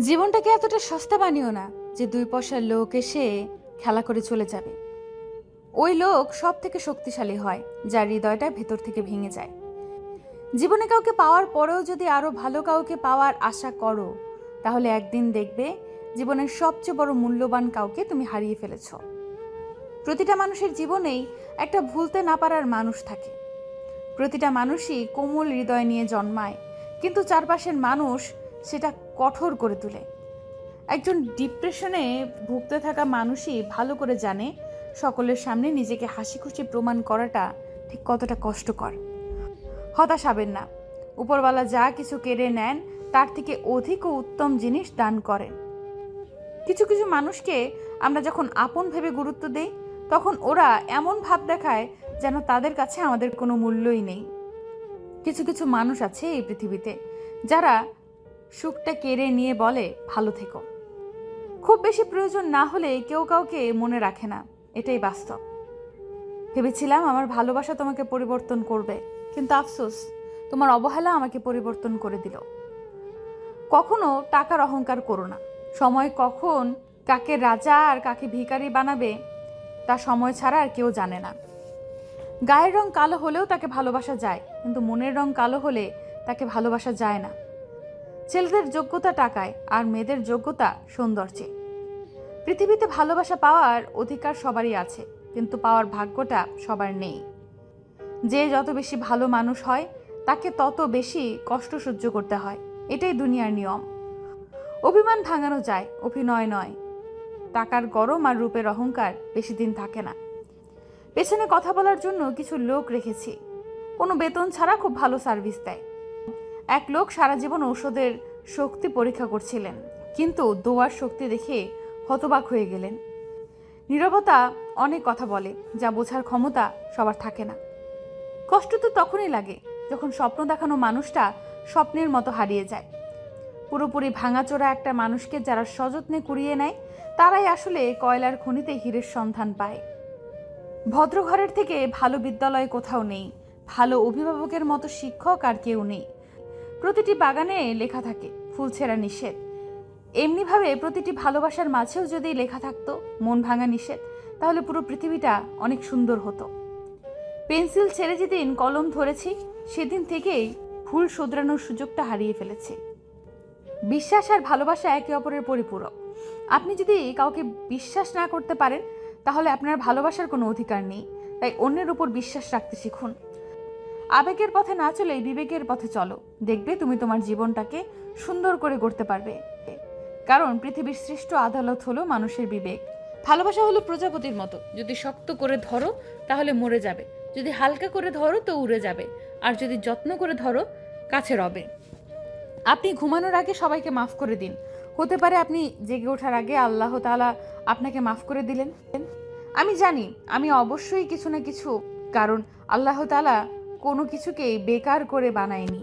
জীবনটাকে এতটা সস্তা বানিও না যে দুই পয়সার লোক এসে খেলা করে চলে যাবে। ওই লোক সব থেকে শক্তিশালী হয়, যার হৃদয়টা ভেতর থেকে ভেঙে যায়। জীবনে কাউকে পাওয়ার পরেও যদি আরও ভালো কাউকে পাওয়ার আশা করো, তাহলে একদিন দেখবে জীবনের সবচেয়ে বড় মূল্যবান কাউকে তুমি হারিয়ে ফেলেছ। প্রতিটা মানুষের জীবনেই একটা ভুলতে না পারার মানুষ থাকে। প্রতিটা মানুষই কোমল হৃদয় নিয়ে জন্মায়, কিন্তু চারপাশের মানুষ সেটা কঠোর করে তোলে। একজন ডিপ্রেশনে ভুগতে থাকা মানুষই ভালো করে জানে সকলের সামনে নিজেকে হাসি খুশি প্রমাণ করাটা ঠিক কতটা কষ্টকর। হতাশ হবেন না। উপরওয়ালা যা কিছু কেড়ে নেন, তার থেকে অধিক ও উত্তম জিনিস দান করেন। কিছু কিছু মানুষকে আমরা যখন আপন ভেবে গুরুত্ব দেই, তখন ওরা এমন ভাব দেখায় যেন তাদের কাছে আমাদের কোনো মূল্যই নেই। কিছু কিছু মানুষ আছে এই পৃথিবীতে, যারা সুখটা কেড়ে নিয়ে বলে, ভালো থেকো। খুব বেশি প্রয়োজন না হলে কেউ কাউকে মনে রাখে না, এটাই বাস্তব। ভেবেছিলাম আমার ভালোবাসা তোমাকে পরিবর্তন করবে, কিন্তু আফসোস, তোমার অবহেলা আমাকে পরিবর্তন করে দিল। কখনো টাকার অহংকার করো না। সময় কখন কাকে রাজা আর কাকে ভিখারি বানাবে, তা সময় ছাড়া আর কেউ জানে না। গায়ের রং কালো হলেও তাকে ভালোবাসা যায়, কিন্তু মনের রং কালো হলে তাকে ভালোবাসা যায় না। ছেলেদের যোগ্যতা টাকায় আর মেয়েদের যোগ্যতা সৌন্দর্যে পৃথিবীতে ভালোবাসা পাওয়ার অধিকার সবারই আছে, কিন্তু পাওয়ার ভাগ্যটা সবার নেই। যে যত বেশি ভালো মানুষ হয়, তাকে তত বেশি কষ্ট সহ্য করতে হয়। এটাই দুনিয়ার নিয়ম। অভিমান ভাঙানো যায়, অভিনয় নয়। টাকার গরম আর রূপের অহংকার বেশি দিন থাকে না। পেছনে কথা বলার জন্য কিছু লোক রেখেছি। কোনো বেতন ছাড়া খুব ভালো সার্ভিস দেয়। এক লোক সারা জীবন ঔষধের শক্তি পরীক্ষা করছিলেন, কিন্তু দোয়ার শক্তি দেখে হতবাক হয়ে গেলেন। নীরবতা অনেক কথা বলে, যা বোঝার ক্ষমতা সবার থাকে না। কষ্ট তো তখনই লাগে যখন স্বপ্ন দেখানো মানুষটা স্বপ্নের মতো হারিয়ে যায়। পুরোপুরি ভাঙাচোরা একটা মানুষকে যারা সযত্নে কুড়িয়ে নেয়, তারাই আসলে কয়লার খনিতে হীরের সন্ধান পায়। ভদ্রঘরের থেকে ভালো বিদ্যালয় কোথাও নেই, ভালো অভিভাবকের মতো শিক্ষক আর কেউ নেই। প্রতিটি বাগানে লেখা থাকে, ফুল ছেঁড়া নিষেধ। এমনিভাবে প্রতিটি ভালোবাসার মাঝেও যদি লেখা থাকতো, মন ভাঙা নিষেধ, তাহলে পুরো পৃথিবীটা অনেক সুন্দর হতো। পেন্সিল ছেড়ে যেদিন কলম ধরেছি, সেদিন থেকেই ভুল শোধরানোর সুযোগটা হারিয়ে ফেলেছি। বিশ্বাস আর ভালোবাসা একে অপরের পরিপূরক। আপনি যদি কাউকে বিশ্বাস না করতে পারেন, তাহলে আপনার ভালোবাসার কোনো অধিকার নেই। তাই অন্যের উপর বিশ্বাস রাখতে শিখুন। আবেগের পথে না চলে বিবেকের পথে চলো। দেখবে তুমি তোমার জীবনটাকে সুন্দর করে গড়তে পারবে। কারণ পৃথিবীর শ্রেষ্ঠ আদালত হলো মানুষের বিবেক। ভালোবাসা হলো প্রজাপতির মতো। যদি শক্ত করে ধরো, তাহলে মরে যাবে। যদি হালকা করে ধরো, তো উড়ে যাবে। আর যদি যত্ন করে ধরো, কাছে রবে। আপনি ঘুমানোর আগে সবাইকে মাফ করে দিন। হতে পারে আপনি জেগে ওঠার আগে আল্লাহ তাআলা আপনাকে মাফ করে দিলেন। আমি জানি, আমি অবশ্যই কিছু না কিছু, কারণ আল্লাহ তাআলা কোনো কিছুকেই বেকার করে বানায়নি।